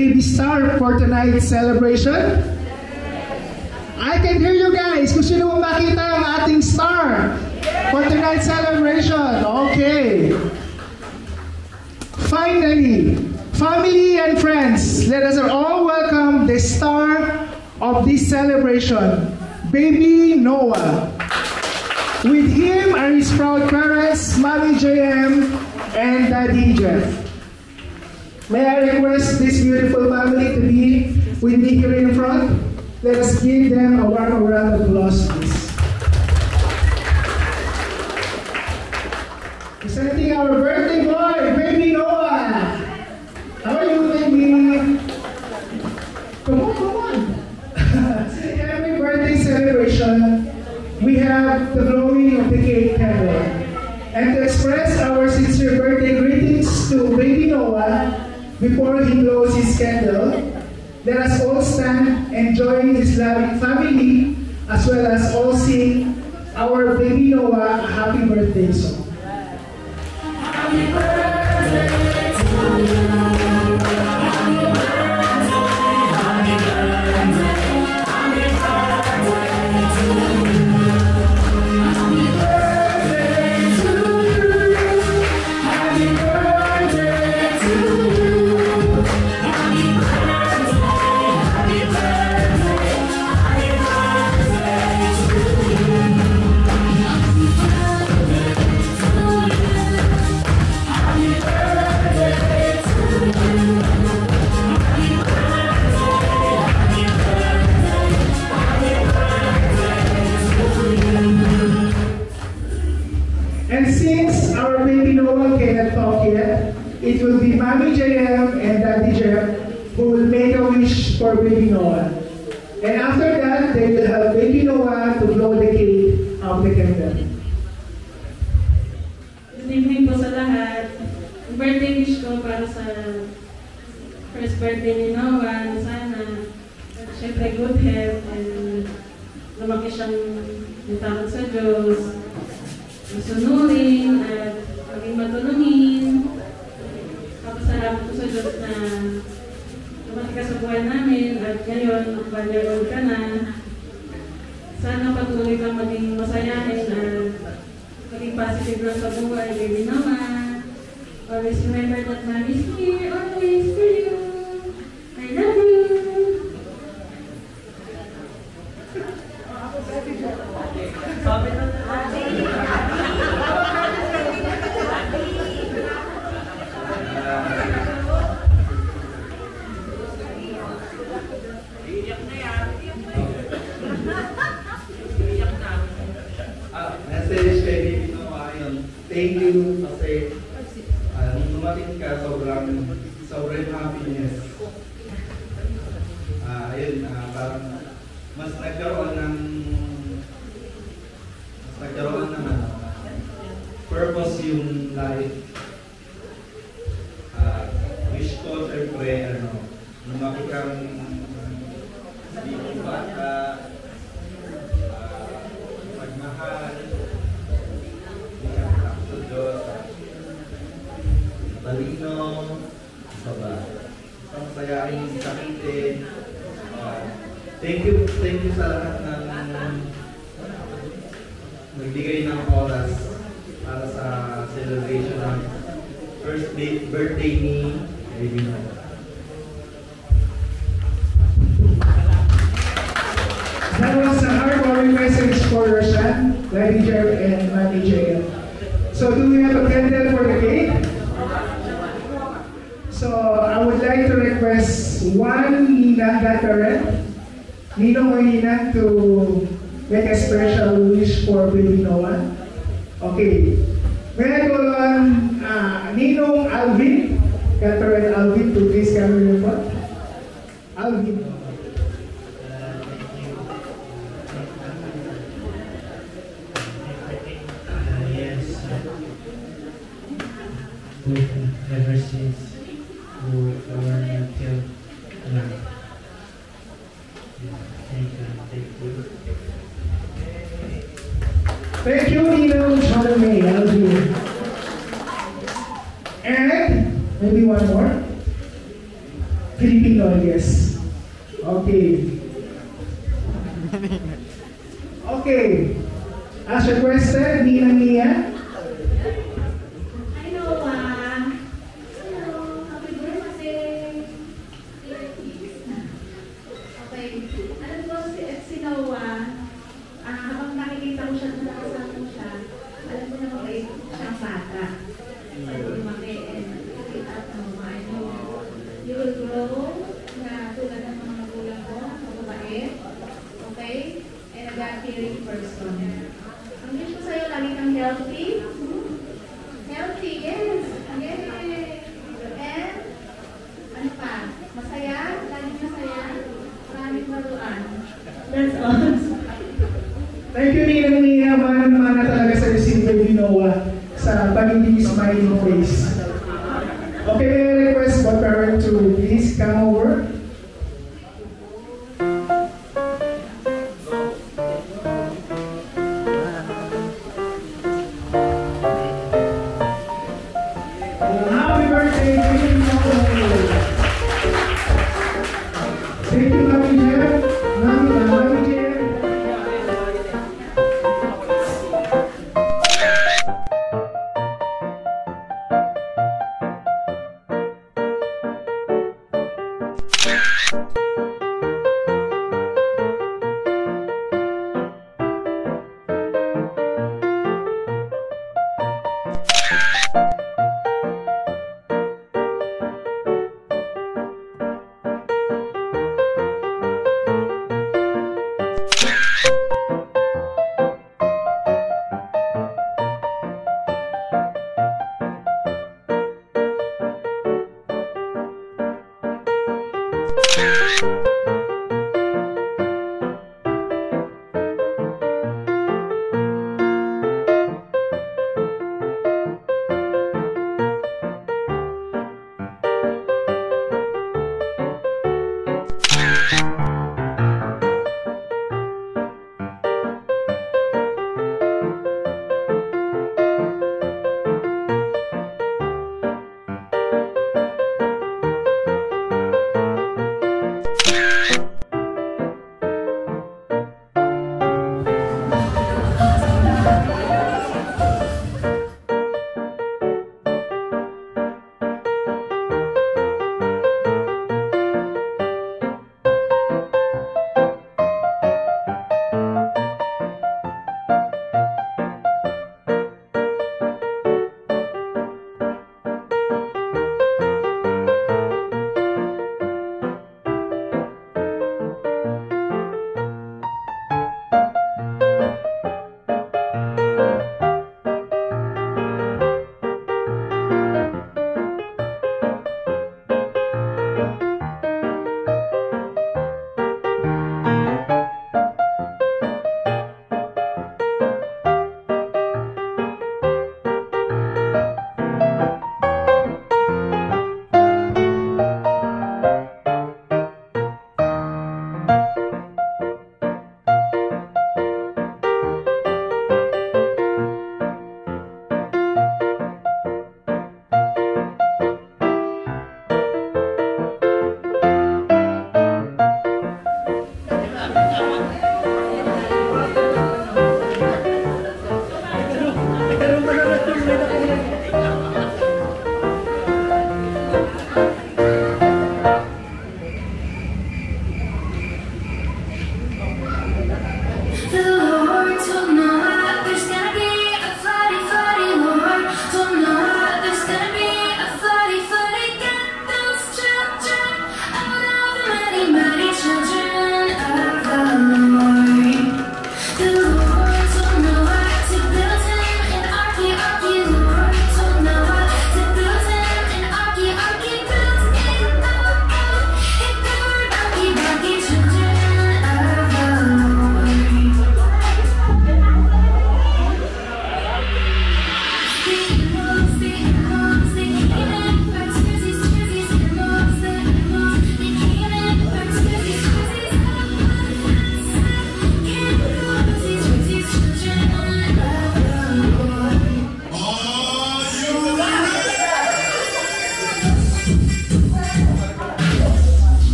baby star for tonight's celebration? I can hear you guys. Gusto nyo makita ang ating star for tonight's celebration. Okay. Finally, family and friends, let us all welcome the star of this celebration, baby Noah. With him are his proud parents, Mommy JM and Daddy Jeff. May I request this beautiful family to be with me here in front? Let us give them a warm round of applause, please. Presenting our birthday boy, baby Noah. How are you, baby? Come on, come on. Every birthday celebration, we have the before he blows his candle, let us all stand and join his loving family as well as all sing our baby Noah a happy birthday song. Lumaki siyang natakot sa Diyos, masunurin at maging matununin. Kapasalamat ko sa Diyos na lumaki ka sa buhay namin at ngayon, old ka na. Sana patuloy kang maging masayahin at maging positive lang sa buhay, baby Noah. Always remember that mommy's here, always yung life. A special wish for baby Noah. Okay. May I call on uh, Ninong Alvin, Gataret Alvin to please come in front. Alvin.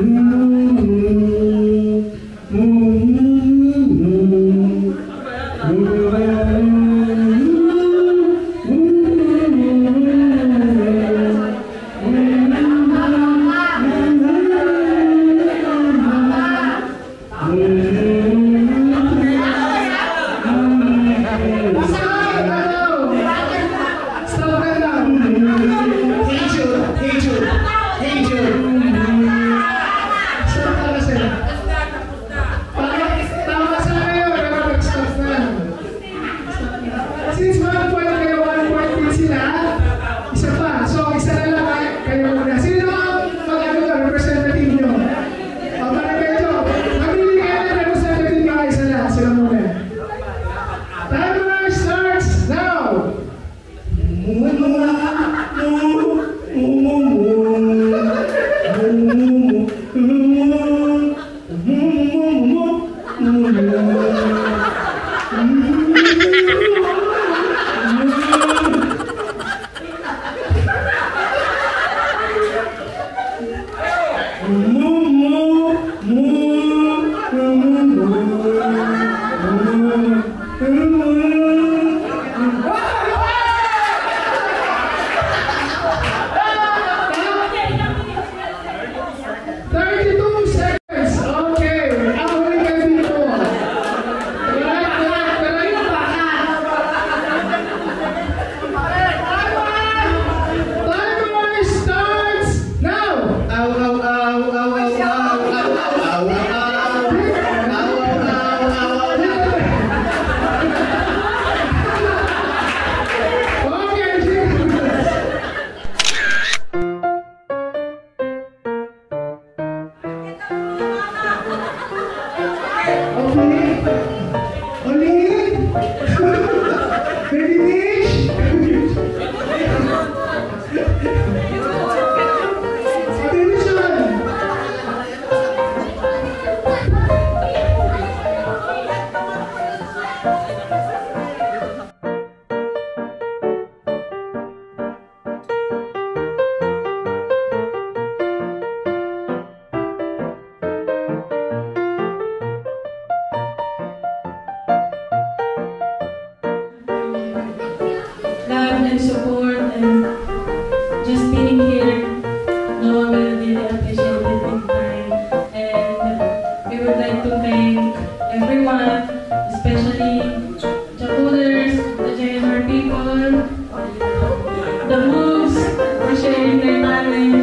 Mm-hmm. Hallelujah.